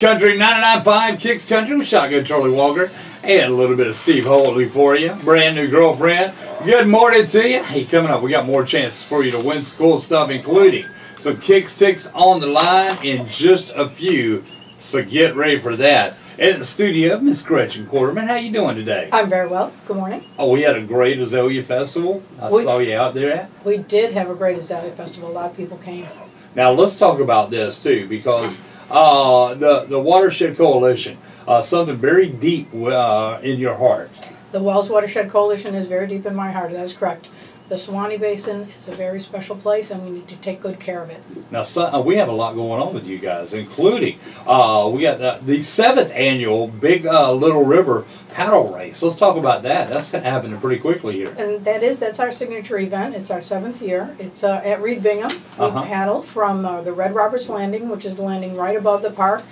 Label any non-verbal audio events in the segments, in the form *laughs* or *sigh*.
Country 99.5 Kicks Country with Shotgun Charlie Walker and a little bit of Steve Holy for you. Brand new girlfriend. Good morning to you. Hey, coming up, we got more chances for you to win cool stuff, including some kicks ticks on the line in just a few. So get ready for that. In the studio, Miss Gretchen Quarterman, how you doing today? I'm very well. Good morning. Oh, we had a great Azalea Festival. I We- saw you out there. We did have a great Azalea Festival. A lot of people came. Now let's talk about this too, because uh, the the Watershed Coalition, uh, something very deep uh, in your heart. The WWALS Watershed Coalition is very deep in my heart. That is correct. The Suwannee Basin is a very special place, and we need to take good care of it. Now so, uh, we have a lot going on with you guys, including uh, we got the, the seventh annual Big uh, Little River paddle race. Let's talk about that. That's happening pretty quickly here. And that is that's our signature event. It's our seventh year. It's uh, at Reed Bingham. We Uh-huh. paddle from uh, the Red Roberts Landing, which is the landing right above the park,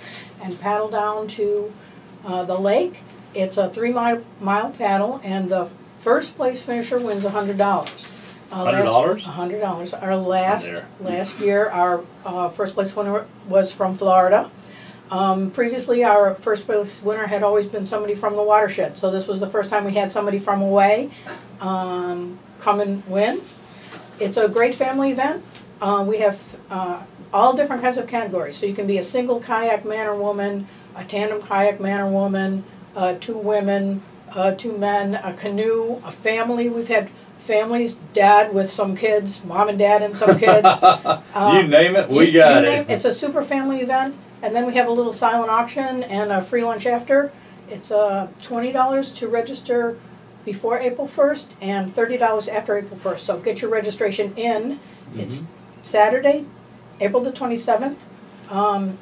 and paddle down to uh, the lake. It's a three mile, mile paddle, and the first place finisher wins hundred dollars. Uh, $100? A hundred dollars. Our last last year, our uh, first place winner was from Florida. Um, previously, our first place winner had always been somebody from the watershed, so this was the first time we had somebody from away um, come and win. It's a great family event. Uh, we have uh, all different kinds of categories, so you can be a single kayak man or woman, a tandem kayak man or woman, uh, two women, uh, two men, a canoe, a family. We've had families, dad with some kids, mom and dad and some *laughs* kids. you name it, we You- got you it. It's a super family event, and then we have a little silent auction and a free lunch after. It's uh, twenty dollars to register before April first and thirty dollars after April first. So get your registration in. It's Mm-hmm. Saturday, April the twenty seventh. Um,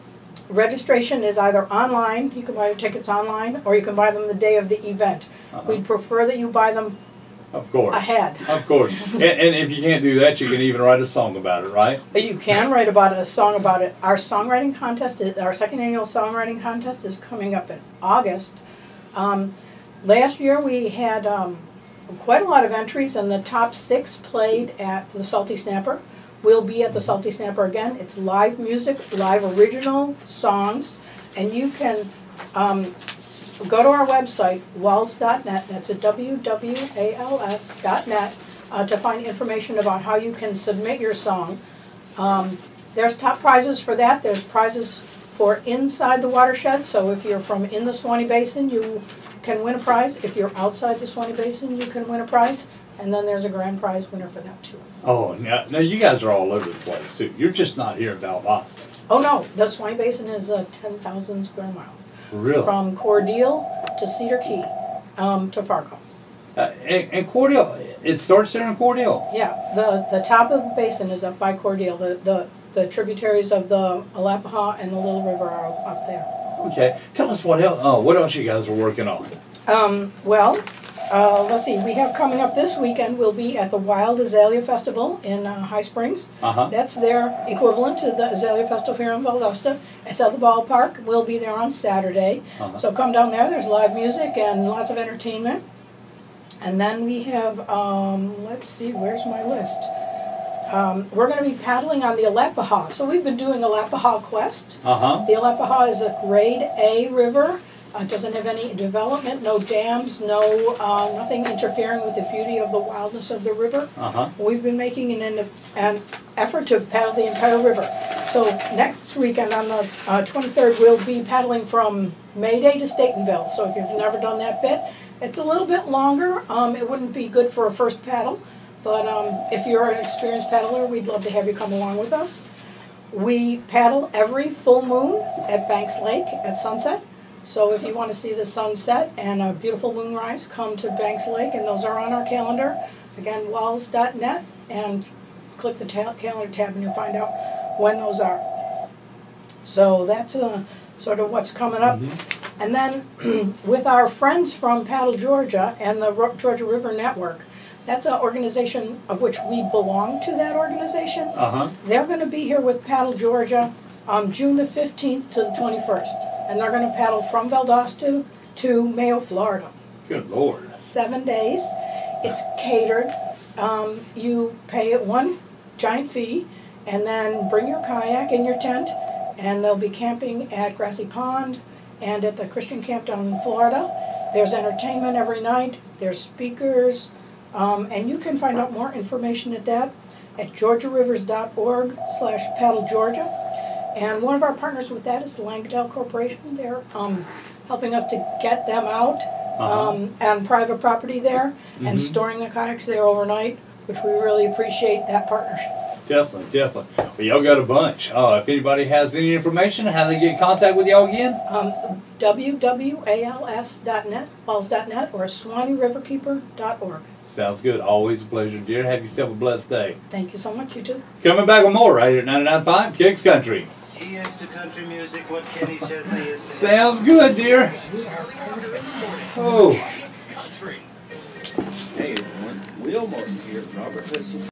registration is either online. You can buy your tickets online, or you can buy them the day of the event. Uh-huh. We'd prefer that you buy them Of course. ahead. Of course. *laughs* and, and if you can't do that, you can even write a song about it, right? You can write about it, a song about it. Our songwriting contest, is, our second annual songwriting contest is coming up in August. Um, last year we had um, quite a lot of entries, and the top six played at the Salty Snapper. We'll be at the Salty Snapper again. It's live music, live original songs, and you can um, go to our website, wwals.net, that's a W-W-A-L-S dot net, uh, to find information about how you can submit your song. Um, there's top prizes for that. There's prizes for inside the watershed. So if you're from in the Suwannee Basin, you can win a prize. If you're outside the Suwannee Basin, you can win a prize. And then there's a grand prize winner for that too. Oh, now, now you guys are all over the place too. You're just not here in Valdosta. Oh no, the Suwannee Basin is uh, 10,000 square miles. Really? From Cordele to Cedar Key um, to Fargo. Uh, and, and Cordele, it starts there in Cordele. Yeah, the, the top of the basin is up by Cordele. The, the, the tributaries of the Alapaha and the Little River are up there. Okay. Tell us what else. Oh, what else you guys are working on? Um, well, uh, let's see. We have coming up this weekend. We'll be at the Wild Azalea Festival in uh, High Springs. Uh huh. That's their equivalent to the Azalea Festival here in Valdosta. It's at the ballpark. We'll be there on Saturday. Uh-huh. So come down there. There's live music and lots of entertainment. And then we have, um, let's see, where's my list? Um, we're going to be paddling on the Alapaha. So we've been doing Alapaha Quest. Uh huh. The Alapaha is a grade A river. Uh, doesn't have any development, no dams, no uh, nothing interfering with the beauty of the wildness of the river. Uh huh. We've been making an, an effort to paddle the entire river. So next weekend on the uh, 23rd, we'll be paddling from Mayday to Statenville. So if you've never done that bit, it's a little bit longer. Um, it wouldn't be good for a first paddle, but um, if you're an experienced paddler, we'd love to have you come along with us. We paddle every full moon at Banks Lake at sunset. So if you want to see the sunset and a beautiful moonrise, come to Banks Lake, and those are on our calendar. Again, wwals.net, and click the calendar tab, and you'll find out when those are. So that's uh, sort of what's coming up. And then *clears throat* with our friends from Paddle Georgia and the Ro- Georgia River Network, that's an organization of which we belong to that organization. Uh huh. They're going to be here with Paddle Georgia um, June the 15th to the 21st. And they're going to paddle from Valdosta to Mayo, Florida. Good lord. Seven days. It's catered. Um, you pay one giant fee and then bring your kayak and your tent and they'll be camping at Grassy Pond and at the Christian Camp down in Florida. There's entertainment every night, there's speakers, um, and you can find out more information at that at georgiarivers.org slash paddlegeorgia. And one of our partners with that is Langdale Corporation. They're um, helping us to get them out Uh-huh. um, on private property there and Mhm. storing the kayaks there overnight, which we really appreciate that partnership. Definitely, definitely. Well, y'all got a bunch. Uh, if anybody has any information, how they get in contact with y'all again? Um, wwals.net, falls.net, or SuwanneeRiverkeeper.org. Sounds good. Always a pleasure, dear. Have yourself a blessed day. Thank you so much, you too. Coming back with more right here at 99.5 Kicks Country. He is to country music what Kenny Chesney is Sounds good, dear. Oh. Hey everyone, Will Martin here, Robert Whistle.